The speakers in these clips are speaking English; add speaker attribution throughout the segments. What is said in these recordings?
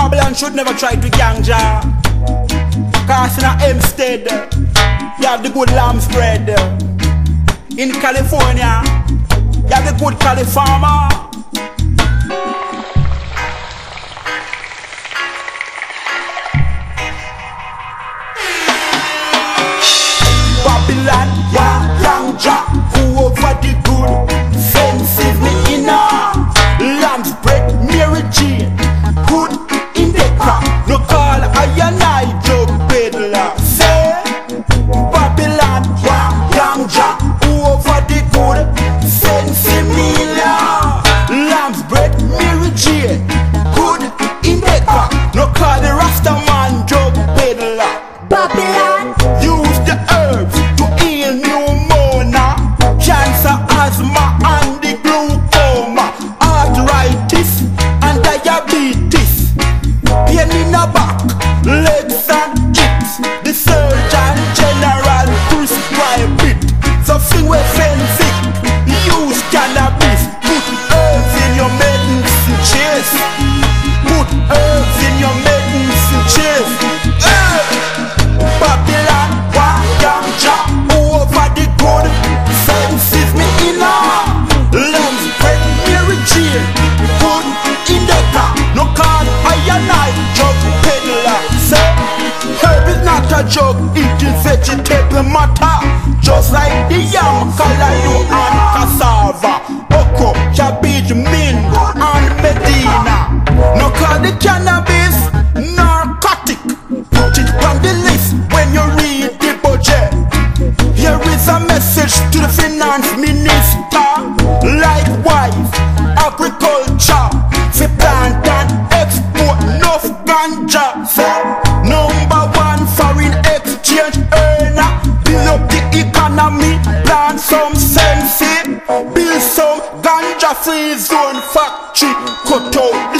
Speaker 1: Babylon should never try to ganja. Cause in a Hempstead, you have the good lamb's bread. In California, you have the good California. Babylon. Use the herbs to heal pneumonia, cancer, asthma, and the glaucoma, arthritis and diabetes, pain in the back, legs and hips. The Surgeon General prescribe it. So sing with sense use cannabis, put herbs in your medicine chest, put herbs in your medicine.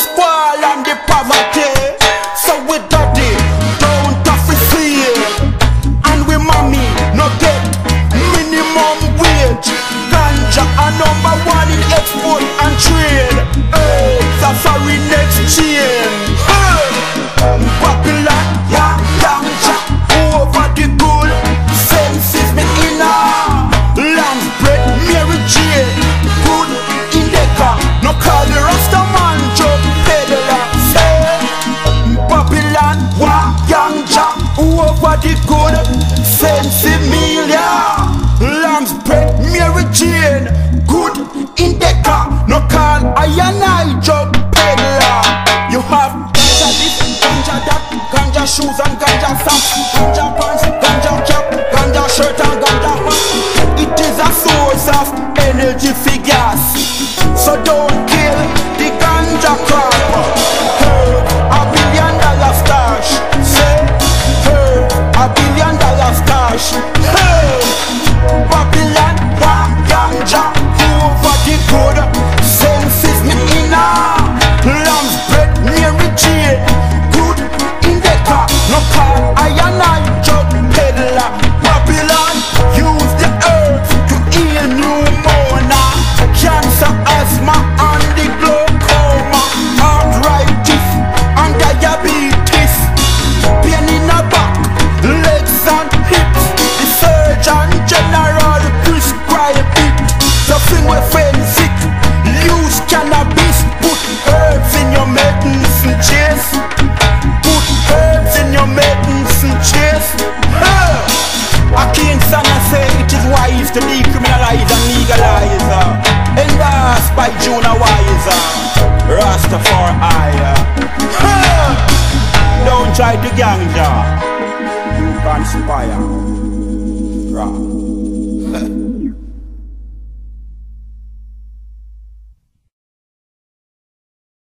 Speaker 1: spoil and the poverty. what it could. Fancy me. Isaac, uh, Rastafari. Uh. Don't try to gang, ja. You can inspire. Uh. Rock.